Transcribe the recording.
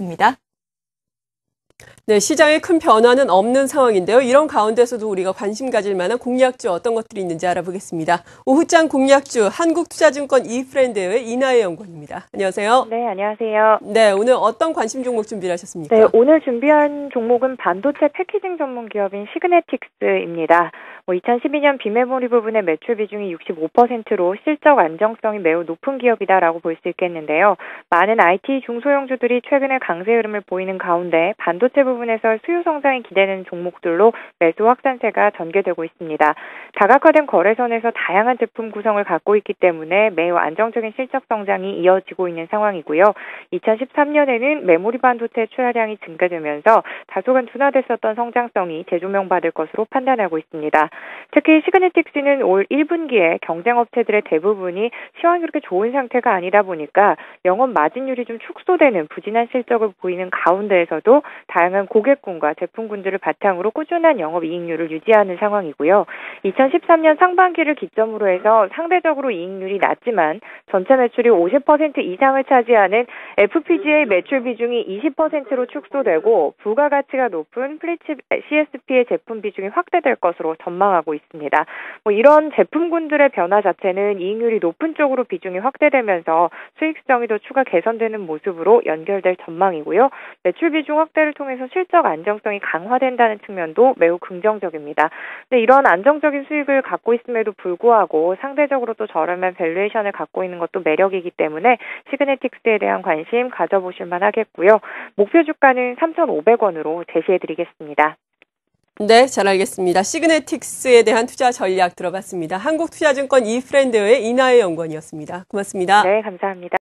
듣습니다. 네, 시장에 큰 변화는 없는 상황인데요. 이런 가운데서도 우리가 관심 가질 만한 공약주 어떤 것들이 있는지 알아보겠습니다. 오후장 공약주 한국투자증권 이프렌드의 이나혜 연구원입니다. 안녕하세요. 네, 안녕하세요. 네, 오늘 어떤 관심 종목 준비를 하셨습니까? 네, 오늘 준비한 종목은 반도체 패키징 전문 기업인 시그네틱스입니다. 뭐 2012년 비메모리 부분의 매출 비중이 65%로 실적 안정성이 매우 높은 기업이다라고 볼 수 있겠는데요. 많은 IT 중소형주들이 최근에 강세 흐름을 보이는 가운데 반도체 부분에서 수요 성장이 기대되는 종목들로 매수 확산세가 전개되고 있습니다. 다각화된 거래선에서 다양한 제품 구성을 갖고 있기 때문에 매우 안정적인 실적 성장이 이어지고 있는 상황이고요. 2013년에는 메모리 반도체 출하량이 증가되면서 다소간 둔화됐었던 성장성이 재조명받을 것으로 판단하고 있습니다. 특히 시그네틱스는 올 1분기에 경쟁 업체들의 대부분이 시황이 그렇게 좋은 상태가 아니다 보니까 영업 마진율이 좀 축소되는 부진한 실적을 보이는 가운데에서도 다양한 고객군과 제품군들을 바탕으로 꾸준한 영업 이익률을 유지하는 상황이고요. 2013년 상반기를 기점으로 해서 상대적으로 이익률이 낮지만 전체 매출이 50% 이상을 차지하는 FPGA 매출 비중이 20%로 축소되고 부가가치가 높은 플리치 CSP의 제품 비중이 확대될 것으로 전망하고 있습니다. 뭐 이런 제품군들의 변화 자체는 이익률이 높은 쪽으로 비중이 확대되면서 수익성이 더 추가 개선되는 모습으로 연결될 전망이고요. 매출 비중 확대를 통해서 실적 안정성이 강화된다는 측면도 매우 긍정적입니다. 근데 이런 안정적인 수익을 갖고 있음에도 불구하고 상대적으로 또 저렴한 valuation을 갖고 있는 것도 매력이기 때문에 시그네틱스에 대한 관심 가져보실 만하겠고요. 목표 주가는 3,500원으로 제시해 드리겠습니다. 네, 잘 알겠습니다. 시그네틱스에 대한 투자 전략 들어봤습니다. 한국투자증권 이프렌드의 이나혜 연구원이었습니다. 고맙습니다. 네, 감사합니다.